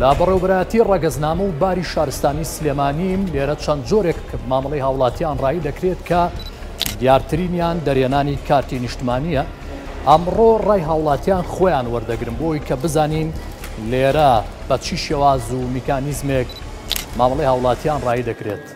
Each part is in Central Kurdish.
لە بەڕێوبەتی ڕەگەزنامە و باری شارستانی سلێمانیم لێرە چەند جۆرێک کە مامەڵی هاوڵاتیان ڕایی دەکرێت کە دیارترینیان دەرێنانی کارتی نیشتمانیە ئەمڕۆ ڕای هاوڵاتیان خۆیان وەردەگرن بۆی کە بزانین لێرە بە چی شێواز و میکانیزمێک مامەڵەی هاوڵاتیان ڕایی دەکرێت؟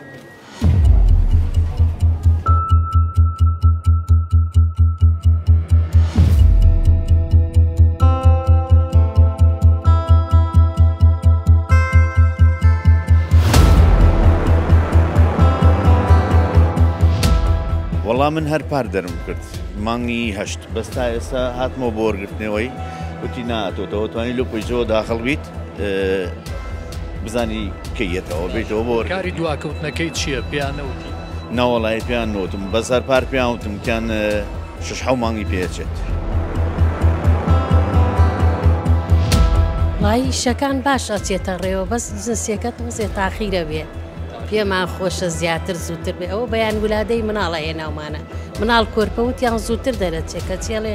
وەڵا من هەر پار دەرم کرد مانگی هەشت بەس تا ئێستا هاتمەوە بۆ وەرگرتنەوەی. وتی نا تۆتەوە توانی لۆ پەیجەوە داخڵ بیت بزانی کەی یەتەوە بێتەوە بۆ کاری دواکەوتنەکەی چییە پێیان نەوتی ناوەڵی پێیان نوتم بەس هەر پار پێیان وتم کیان شش حو مانگی پێچێت. وای شەکان باش ئەچێتە ڕێوە بەس جنسیەکە تۆزێ تاخیرە بێ پێمان خۆشە زیاتر زووتر بێ ئەوە بەیان ولادەی مناڵە هێناومانە مناڵ کۆرپەوتیان زووتر دەرەچێت کە چێڵێ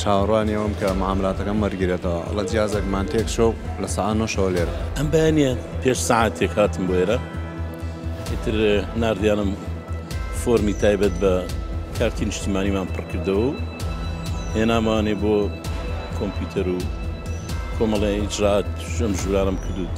چاوەڕوانی ئەوەم کە معاملاتەکەم وەرگیرێتەوە. ئەڵێ جیازێکمان تێکچووە و لە سەعات نۆ شەوە لێرە. ئەم بەیانییە پێش سەعاتێک هاتم بۆ ئێرە. ئیتر ناردیانم فۆرمی تایبەت بە کارتی نیشتیمانیمان پڕ کردەوە و هێنامانێ بۆ کۆمپیوتەر و کۆمەڵێ ئیجرات ژەم ژوورانەم کرد و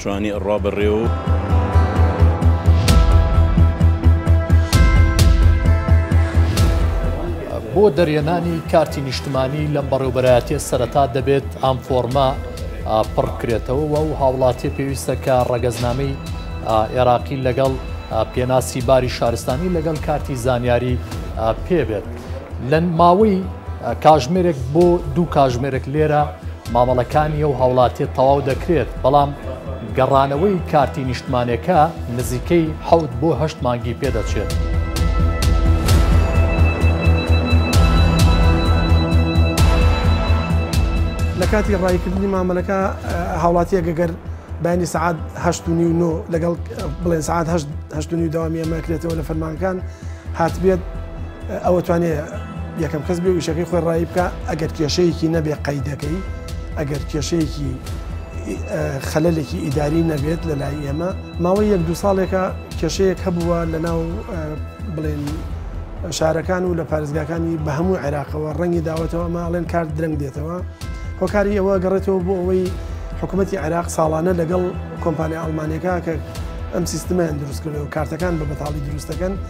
جوانی ئەڕا بەڕێ و. بۆ دەرێنانی کارتی نیشتمانی لەم بەڕێوبەرایەتیە سەرەتا دەبێت ئام فۆرمە پڕکرێتەوە و هاوڵاتی پێویستە کە ڕەگەزنامەی ئێراقی لەگەڵ پێناسی باری شارستانی لەگەڵ کارتی زانیاری پێبێت. لە ماوەی کاژمێرێک بۆ دوو کاژمێرێک لێرە مامەڵەکانی و هاوڵاتیت تەواو دەکرێت بەڵام گەڕانەوەی کارتی نیشتمانەکە نزیکەی حەوت بۆ هەشت مانگی پێدەچێت. لە کاتی ڕایکردنی مامەلەکە هاوڵاتیە گەگەر بینی سعات هەشت و نیو نۆ لەگەڵ بڵێن سعات هەشت و نیو داوامی ئەمەکرێتەوە لە فەرمانەکان هاتبێت ئەوەتوانێ یەکەم کەس بێ وشەکەی خۆی ڕایی بکە ئەگەر کێشەیەکی نەبێ قەیدەکەی ئەگەر کێشەیەکی خەلەلێکی ئیداری نەبێت لە لای ئێمە ماوەی یەک دو ساڵێکە کێشەیەک هەبووە لە ناو بڵێن شارەکان و لە پارێزگاکانی بە هەموو عێراقەوە ڕەنگی داوەتەوە ماڵێن کار درەنگ دێتەوە هۆکاری ئەوە گەڕێتەوە بۆ ئەوەی حکوومەتتی عێراق ساڵانە لەگەڵ کۆمپانیا ئەڵمانەکە کە ئەم سیستمەیان دروستکردەوە کارتەکان بە بەتاڵی دروستەکەن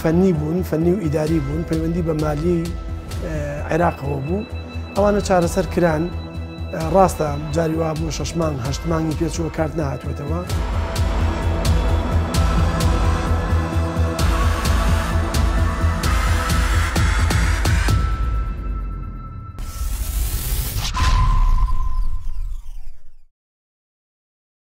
فەنی بوون فەنی و ئیداری بوون پەیوەندی بە مالی عێراقەوە بوو ئەوانە چارەسەر کران ڕاستە جاری وا بوو شەشمان هەشتمانی پێچووە کارت نهاتوێتەوە.